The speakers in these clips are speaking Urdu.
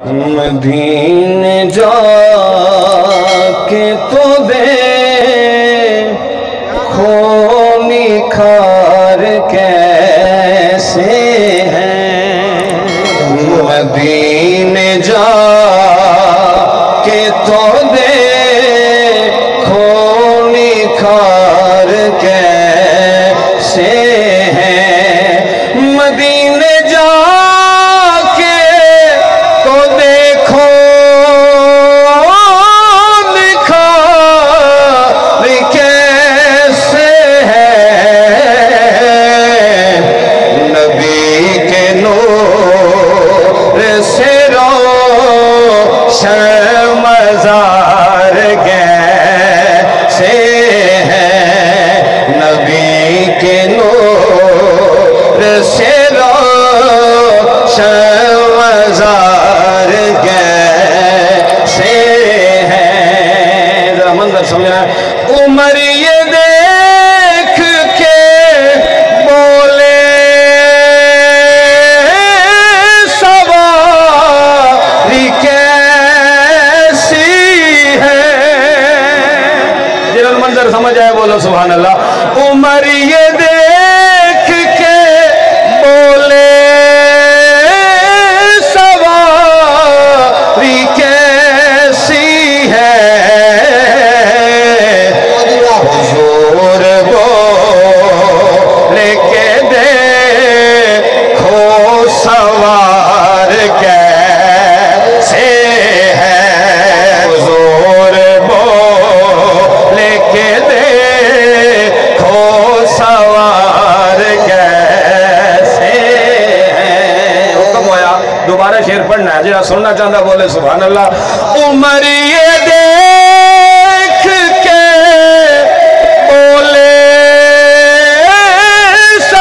مدین جا کے تو دے خونی کھار کیسے ہیں؟ مدین جا کے تو دے خونی کھار کیسے ہیں؟ مدین یہ دیکھ کے بولے، سواری کیسی ہے؟ جنرل منظر، سمجھ آئے، بولو، سبحان اللہ۔ عمر یہ دیکھ دوبارہ شیر پڑھنا ہے۔ جہاں سننا چاہتا بولے سبحان اللہ۔ عمر، یہ دیکھ کے بولے، سواری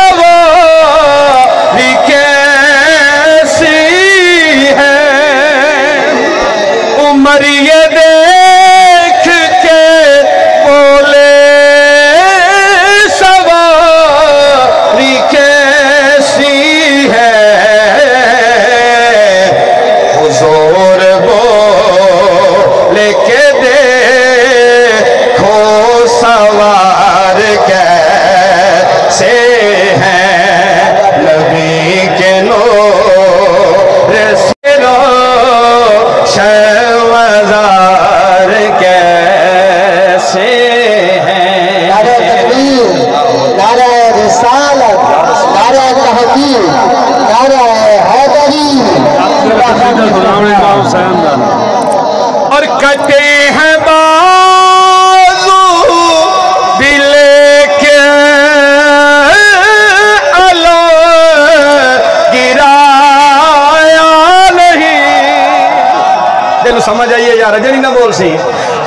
سی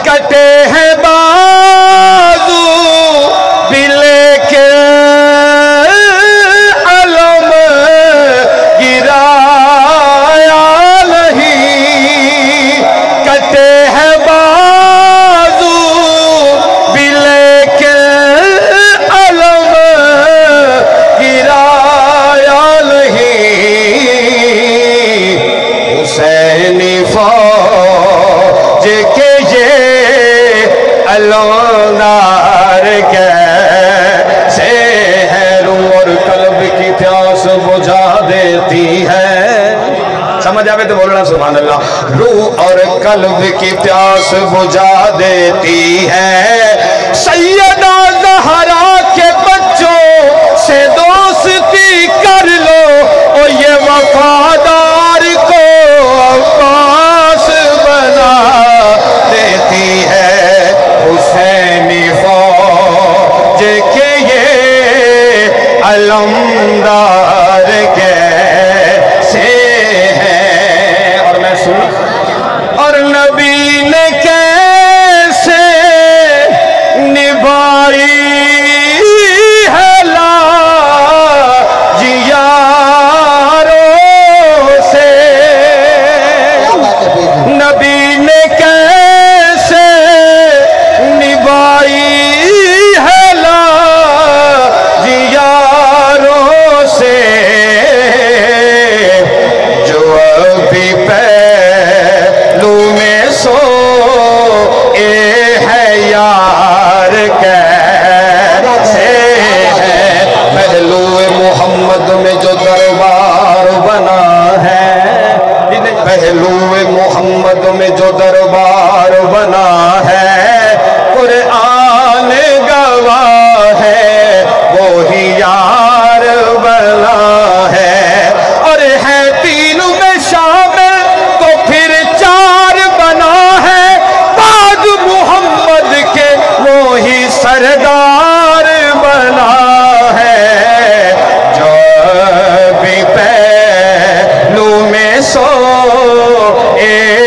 کٹے ہیں بازو بھی لے کے علم گرایا نہیں۔ کٹے ہیں بازو بھی لے کے علم گرایا نہیں۔ حسینی سمجھ آوے تو بولنا سبحان اللہ۔ روح اور قلب کی پیاس بجھا دیتی ہے۔ سیدہ زہرا کے بچوں سے دوستی کر لو۔ اور یہ وفادار کو عباس بنا دیتی ہے۔ حسینی فوج کے یہ علمدار دربار بنا ہے، قرآن گواہ ہے، وہی یار بنا ہے۔ اور ہے تین میں شامل تو پھر چار بنا ہے۔ تاج محمد کے وہی سردار بنا ہے۔ جو بھی پہلو میں سو اے